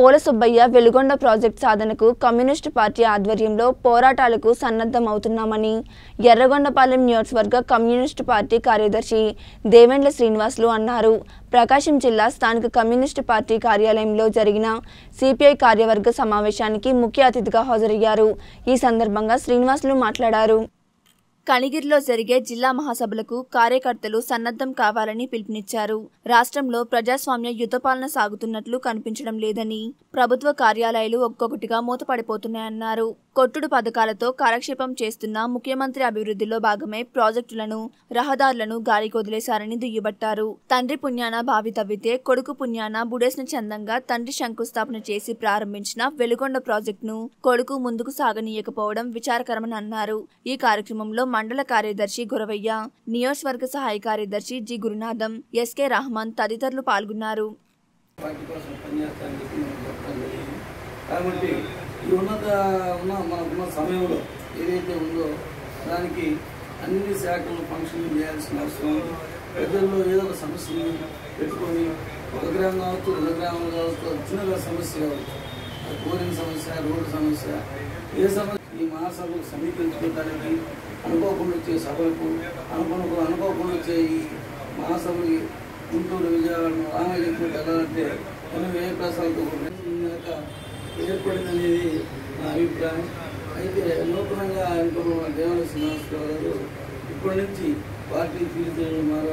పోల Subbaiah Veligonda project సాధనకు communist party ఆధ్వర్యంలో పోరాటాలకు సన్నద్ధమవుతున్నామని ఎర్రగొండపాలెం నియోజకవర్గ కమ్యూనిస్టు పార్టీ కార్యదర్శి దేవేంద్ర శ్రీనివాసులు అన్నారు. ప్రకాశం జిల్లా స్థానిక కమ్యూనిస్టు పార్టీ కార్యాలయంలో జరిగిన సిపిఐ కార్యవర్గ సమావేశానికి ముఖ్య అతిథిగా హాజరయ్యారు. ఈ సందర్భంగా శ్రీనివాసులు మాట్లాడారు. కనిగిరిలో జరిగే జిల్లా మహాసభలకు కార్యకర్తలు సన్నద్ధం కావాలని పిలుపునిచ్చారు. రాష్ట్రంలో ప్రజాస్వామ్య యుద్ధపాలన సాగుతున్నట్లు కనిపించడం లేదని ప్రభుత్వ కార్యాలయాలు ఒక్కొక్కటిగా మూతపడిపోతున్నాయన్నారు. కొట్టుడు పథకాలతో కాలక్షేపం చేస్తున్న ముఖ్యమంత్రి అభివృద్ధిలో భాగమే ప్రాజెక్టులను రహదారులను గాలికొదిలేశారని దుయ్యబట్టారు. తండ్రి పుణ్యాన బావి తవ్వితే కొడుకు పుణ్యాన బుడేసిన చందంగా తండ్రి శంకుస్థాపన చేసి ప్రారంభించిన వెలుగొండ ప్రాజెక్టును కొడుకు ముందుకు సాగనీయకపోవడం విచారకరమని అన్నారు. ఈ కార్యక్రమంలో మండల కార్యదర్శి గురవయ్య నియోజకవర్గ సహాయ కార్యదర్శి జి గురునాథం ఎస్కే రహమాన్ తదితరులు పాల్గొన్నారు. కాబట్టి ఈ ఉన్నత ఉన్న మనకున్న సమయంలో ఏదైతే ఉందో దానికి అన్ని శాఖలు ఫంక్షన్లు చేయాల్సిన అవసరం. ప్రజల్లో ఏదో ఒక సమస్యని పెట్టుకొని ఒక గ్రామం కావచ్చు రెండు గ్రామాలు కావచ్చు చిన్నగా సమస్య కావచ్చు. అది బోరింగ్ సమస్య రోడ్డు సమస్య ఏ సమస్య ఈ మహాసభకు సమీపించుకోవడానికి అనుకోకుండా వచ్చే సభలకు అనుకోకుండా అనుకోకుండా వచ్చే ఈ మహాసభకి గుంటూరు విజయవాడను ఆమె వెళ్ళాలంటే మనం ఏ ప్రసాదంతో కూడినాక ఏర్పడిందనేది నా అభిప్రాయం. అయితే నూతనంగా అనుకున్న దేవాలయ శ్రీనివాసరావు గారు ఇప్పటి నుంచి పార్టీ తీరుతెన్నులు మారా